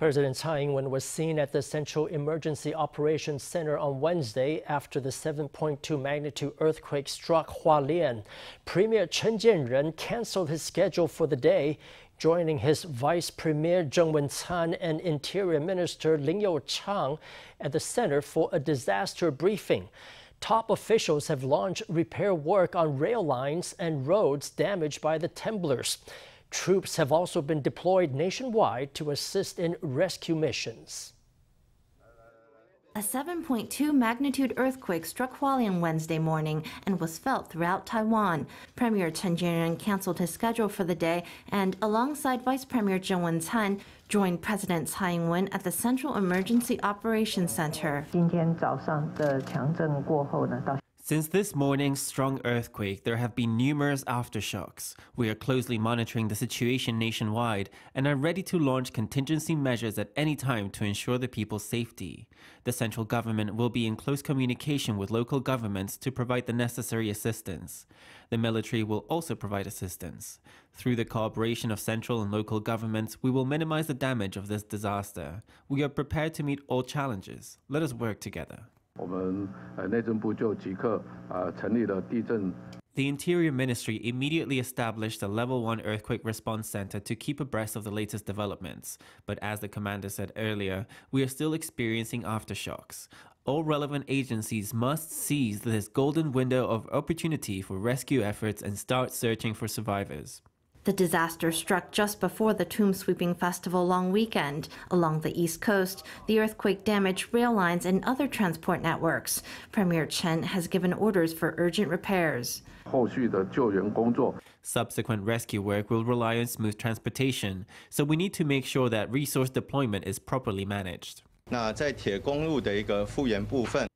President Tsai Ing-wen was seen at the Central Emergency Operations Center on Wednesday after the 7.2 magnitude earthquake struck Hualien. Premier Chen Chien-jen canceled his schedule for the day, joining his Vice Premier Cheng Wen-tsan and Interior Minister Lin Yu-chang at the center for a disaster briefing. Top officials have launched repair work on rail lines and roads damaged by the temblors. Troops have also been deployed nationwide to assist in rescue missions. A 7.2 magnitude earthquake struck Hualien Wednesday morning and was felt throughout Taiwan. Premier Chen Chien-jen canceled his schedule for the day and, alongside Vice Premier Cheng Wen-tsan, joined President Tsai Ing-wen at the Central Emergency Operations Center. Since this morning's strong earthquake, there have been numerous aftershocks. We are closely monitoring the situation nationwide and are ready to launch contingency measures at any time to ensure the people's safety. The central government will be in close communication with local governments to provide the necessary assistance. The military will also provide assistance. Through the cooperation of central and local governments, we will minimize the damage of this disaster. We are prepared to meet all challenges. Let us work together. 我们呃内政部就即刻啊成立了地震 The Interior Ministry immediately established a Level 1 Earthquake Response Center to keep abreast of the latest developments. But as the commander said earlier, we are still experiencing aftershocks. All relevant agencies must seize this golden window of opportunity for rescue efforts and start searching for survivors. The disaster struck just before the Tomb Sweeping Festival long weekend. Along the East Coast, the earthquake damaged rail lines and other transport networks. Premier Chen has given orders for urgent repairs. 后续的救援工作。 Subsequent rescue work will rely on smooth transportation, so we need to make sure that resource deployment is properly managed. 那在铁公路的一个复原部分。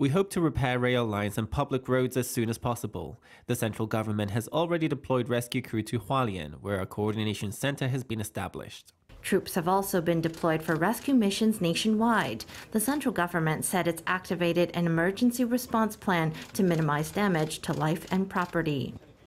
We hope to repair rail lines and public roads as soon as possible. The central government has already deployed rescue crew to Hualien, where a coordination center has been established. Troops have also been deployed for rescue missions nationwide. The central government said it's activated an emergency response plan to minimize damage to life and property.